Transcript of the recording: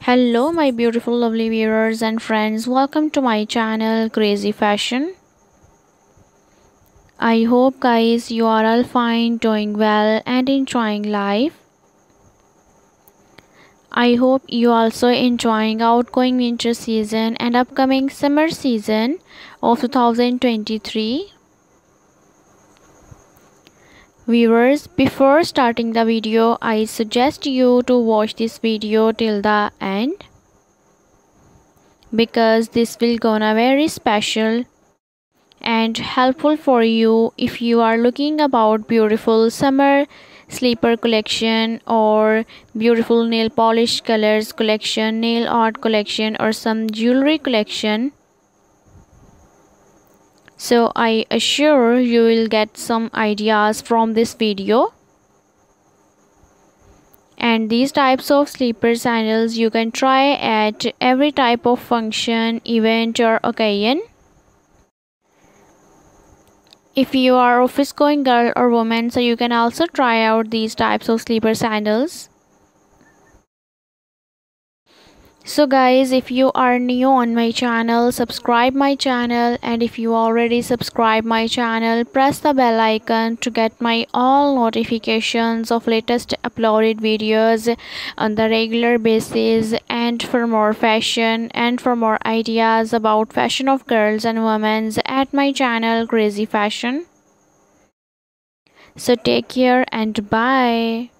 hello my beautiful lovely viewers and friends. Welcome to my channel crazy fashion. I hope guys you are all fine doing well and enjoying life. I hope you also enjoying outgoing winter season and upcoming summer season of 2023 Viewers, before starting the video, I suggest you to watch this video till the end because this will gonna very special and helpful for you if you are looking about beautiful summer sleeper collection or beautiful nail polish colors collection nail art collection or some jewelry collection so I assure you will get some ideas from this video. And these types of sleeper sandals you can try at every type of function event or occasion. If you are office going girl or woman so you can also try out these types of sleeper sandals so guys if you are new on my channel subscribe my channel. And if you already subscribe my channel press the bell icon to get my all notifications of latest uploaded videos on the regular basis. And for more fashion and for more ideas about fashion of girls and women at my channel crazy fashion. So take care and bye